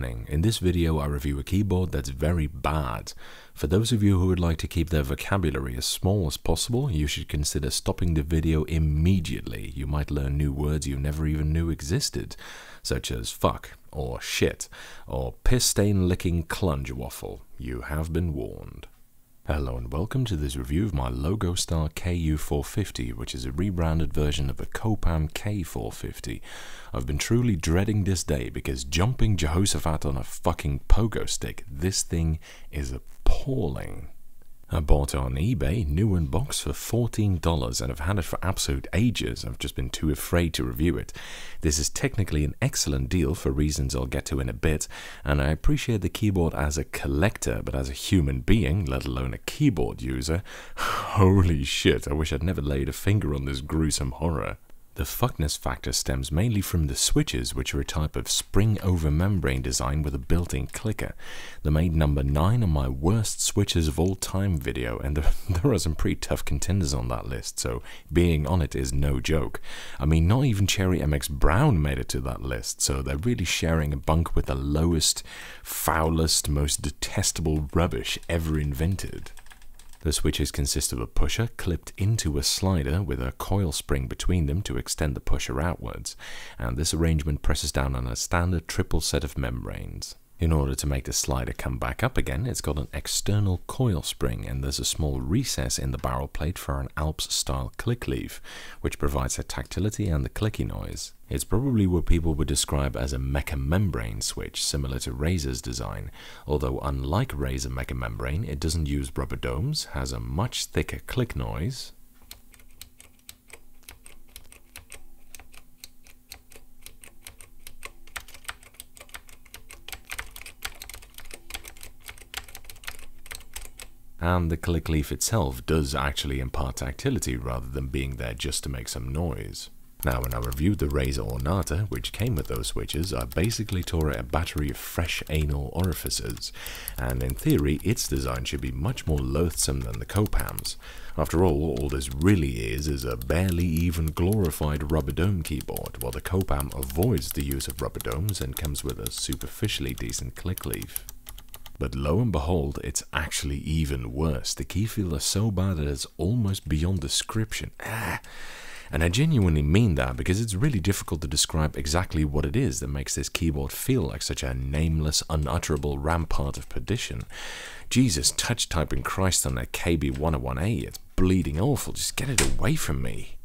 Warning, in this video I review a keyboard that's very bad. For those of you who would like to keep their vocabulary as small as possible, you should consider stopping the video immediately. You might learn new words you never even knew existed, such as fuck, or shit, or piss stain licking clunge waffle. You have been warned. Hello and welcome to this review of my Logostar KU450, which is a rebranded version of a Copam K450. I've been truly dreading this day because jumping Jehoshaphat on a fucking pogo stick, this thing is appalling. I bought it on eBay, new in box for $14 and I've had it for absolute ages. I've just been too afraid to review it. This is technically an excellent deal for reasons I'll get to in a bit, and I appreciate the keyboard as a collector, but as a human being, let alone a keyboard user, holy shit, I wish I'd never laid a finger on this gruesome horror. The fuckness factor stems mainly from the switches, which are a type of spring over membrane design with a built-in clicker. They made number 9 on my worst switches of all time video, and there, there are some pretty tough contenders on that list, so being on it is no joke. I mean, not even Cherry MX Brown made it to that list, so they're really sharing a bunk with the lowest, foulest, most detestable rubbish ever invented. The switches consist of a pusher clipped into a slider with a coil spring between them to extend the pusher outwards, and this arrangement presses down on a standard triple set of membranes. In order to make the slider come back up again, it's got an external coil spring and there's a small recess in the barrel plate for an Alps style click leaf, which provides the tactility and the clicky noise. It's probably what people would describe as a mecha membrane switch, similar to Razer's design, although unlike Razer mecha membrane, it doesn't use rubber domes, has a much thicker click noise, and the click leaf itself does actually impart tactility rather than being there just to make some noise. Now when I reviewed the Razer Ornata, which came with those switches, I basically tore out a battery of fresh anal orifices, and in theory its design should be much more loathsome than the Copam's. After all, all this really is is a barely even glorified rubber dome keyboard, while the Copam avoids the use of rubber domes and comes with a superficially decent click leaf. But lo and behold, it's actually even worse. The key feel is so bad that it's almost beyond description. Ah. And I genuinely mean that because it's really difficult to describe exactly what it is that makes this keyboard feel like such a nameless, unutterable rampart of perdition. Jesus, touch typing Christ on a KB101A, it's bleeding awful. Just get it away from me.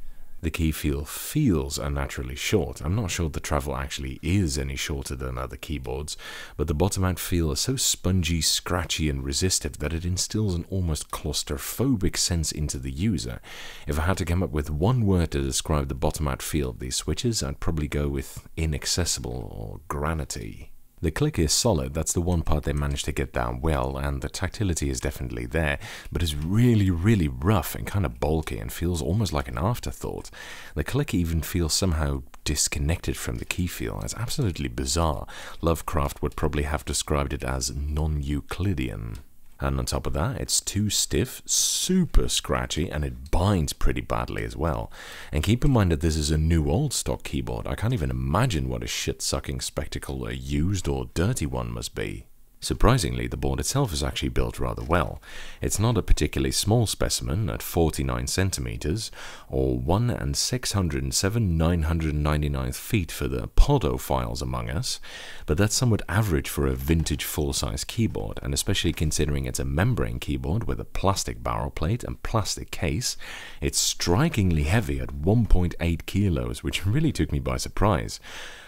The key feel feels unnaturally short. I'm not sure the travel actually is any shorter than other keyboards, but the bottom out feel is so spongy, scratchy, and resistive that it instills an almost claustrophobic sense into the user. If I had to come up with one word to describe the bottom out feel of these switches, I'd probably go with inaccessible or granity. The click is solid, that's the one part they managed to get down well, and the tactility is definitely there, but it's really, really rough and kind of bulky and feels almost like an afterthought. The click even feels somehow disconnected from the key feel. It's absolutely bizarre. Lovecraft would probably have described it as non-Euclidean. And on top of that, it's too stiff, super scratchy, and it binds pretty badly as well. And keep in mind that this is a new old stock keyboard. I can't even imagine what a shit-sucking spectacle a used or dirty one must be. Surprisingly, the board itself is actually built rather well. It's not a particularly small specimen at 49 centimeters, or 1 and 607 999th feet for the podophiles among us, but that's somewhat average for a vintage full-size keyboard, and especially considering it's a membrane keyboard with a plastic barrel plate and plastic case, it's strikingly heavy at 1.8 kilos, which really took me by surprise.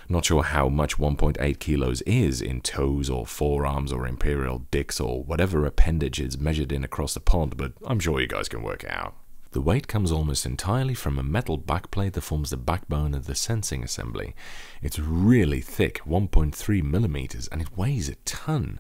Not sure how much 1.8 kilos is in toes or forearms or imperial dicks or whatever appendage is measured in across the pond, but I'm sure you guys can work it out. The weight comes almost entirely from a metal backplate that forms the backbone of the sensing assembly. It's really thick, 1.3 millimeters, and it weighs a ton.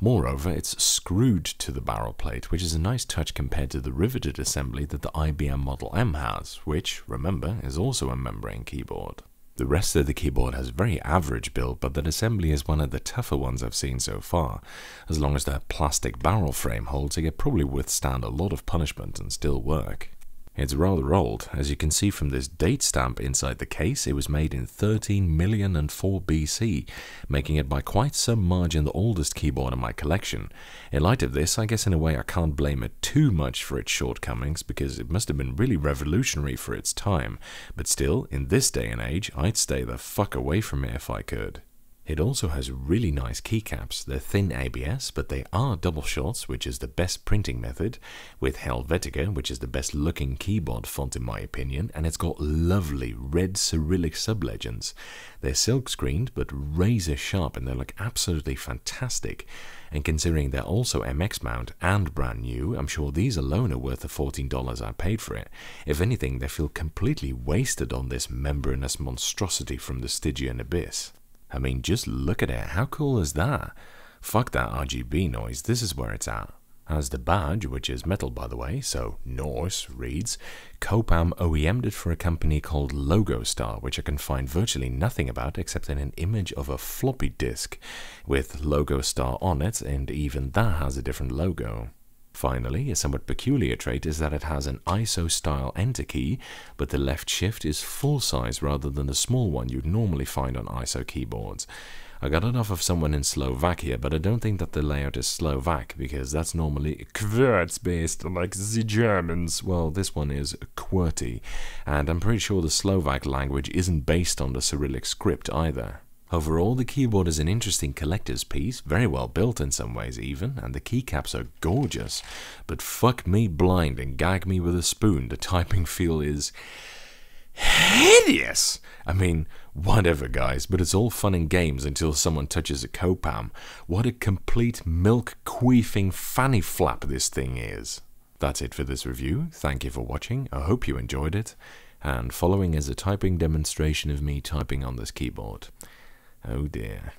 Moreover, it's screwed to the barrel plate, which is a nice touch compared to the riveted assembly that the IBM Model M has, which, remember, is also a membrane keyboard. The rest of the keyboard has very average build, but that assembly is one of the tougher ones I've seen so far. As long as that plastic barrel frame holds, it could probably withstand a lot of punishment and still work. It's rather old. As you can see from this date stamp inside the case, it was made in 13 million and 4 BC, making it by quite some margin the oldest keyboard in my collection. In light of this, I guess in a way I can't blame it too much for its shortcomings, because it must have been really revolutionary for its time. But still, in this day and age, I'd stay the fuck away from it if I could. It also has really nice keycaps. They're thin ABS, but they are double shots, which is the best printing method, with Helvetica, which is the best looking keyboard font in my opinion, and it's got lovely red Cyrillic sublegends. They're silk screened, but razor sharp, and they look absolutely fantastic. And considering they're also MX mount and brand new, I'm sure these alone are worth the $14 I paid for it. If anything, they feel completely wasted on this membranous monstrosity from the Stygian abyss. I mean, just look at it. How cool is that? Fuck that RGB noise. This is where it's at. As the badge, which is metal by the way, so Norse, reads, Copam OEM'd it for a company called Logostar, which I can find virtually nothing about except in an image of a floppy disk with Logostar on it, and even that has a different logo. Finally, a somewhat peculiar trait is that it has an ISO-style enter key, but the left shift is full size rather than the small one you'd normally find on ISO keyboards. I got off of someone in Slovakia, but I don't think that the layout is Slovak, because that's normally QWERTZ-based, like the Germans. Well, this one is QWERTY, and I'm pretty sure the Slovak language isn't based on the Cyrillic script either. Overall, the keyboard is an interesting collector's piece, very well built in some ways even, and the keycaps are gorgeous. But fuck me blind and gag me with a spoon, the typing feel is hideous! I mean, whatever guys, but it's all fun and games until someone touches a Copam. What a complete milk queefing fanny flap this thing is. That's it for this review, thank you for watching, I hope you enjoyed it, and following is a typing demonstration of me typing on this keyboard. Oh dear.